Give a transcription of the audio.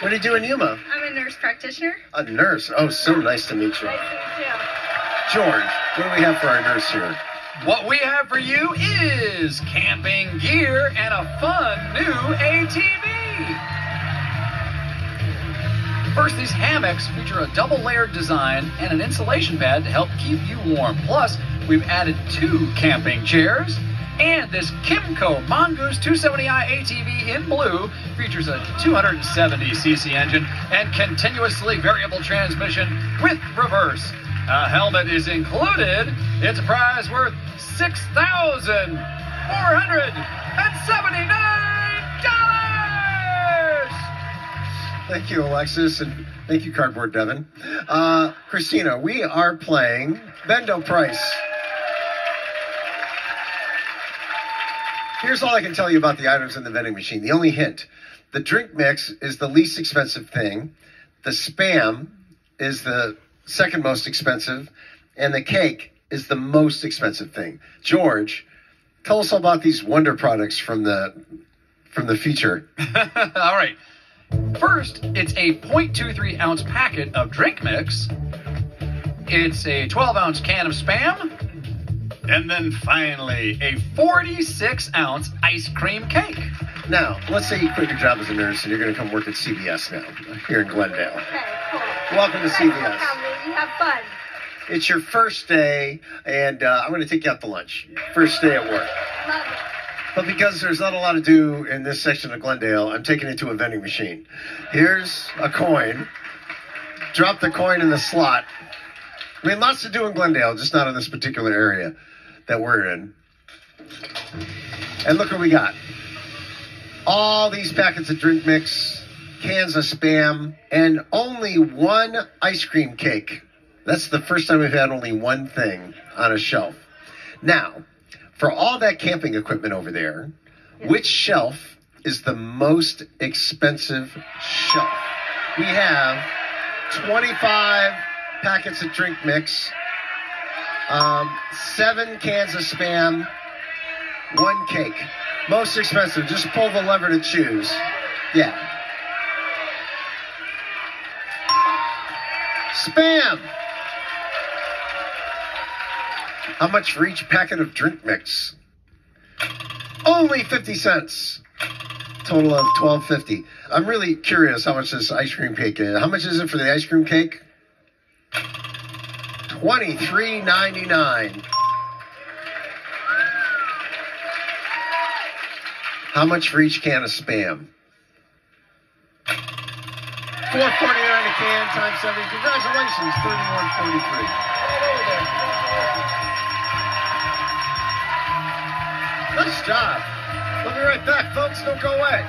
What do you do in Yuma? I'm a nurse practitioner. A nurse. Oh, so nice to meet you. Nice to meet you. George, what do we have for our nurse here? What we have for you is camping gear and a fun new ATV. First, these hammocks feature a double layered design and an insulation pad to help keep you warm. Plus, we've added two camping chairs. And this Kymco Mongoose 270i ATV in blue features a 270cc engine and continuously variable transmission with reverse. A helmet is included. It's a prize worth six thousand four hundred and seventy-nine dollars. Thank you, Alexis, and thank you, Cardboard Devin. Uh, Christina, we are playing Vend-O-Price. Here's all I can tell you about the items in the vending machine. The only hint the drink mix is the least expensive thing, the spam is the second most expensive, and the cake is the most expensive thing. George, tell us all about these wonder products from the from the feature. All right. First, it's a 0.23 ounce packet of drink mix. It's a 12 ounce can of spam. And then finally, a 46 ounce ice cream cake. Now, let's say you quit your job as a nurse and you're going to come work at CVS now, here in Glendale. Okay, cool. Welcome to Come CVS. Come, you have fun. It's your first day, and uh, I'm going to take you out to lunch. First day at work. Love it. But because there's not a lot to do in this section of Glendale, I'm taking it to a vending machine. Here's a coin. Drop the coin in the slot. I mean, lots to do in Glendale, just not in this particular area that we're in. And look what we got. All these packets of drink mix, cans of spam, and only one ice cream cake. That's the first time we've had only one thing on a shelf. Now, for all that camping equipment over there, which shelf is the most expensive shelf? We have 25 packets of drink mix, um, seven cans of spam, one cake. Most expensive. Just pull the lever to choose. Yeah. Spam. How much for each packet of drink mix? Only 50 cents. Total of 12.50. I'm really curious how much this ice cream cake is. How much is it for the ice cream cake? 23.99. How much for each can of spam? 4.49 a can times 7. Congratulations, 31.43. Nice job. We'll be right back, folks. Don't go away.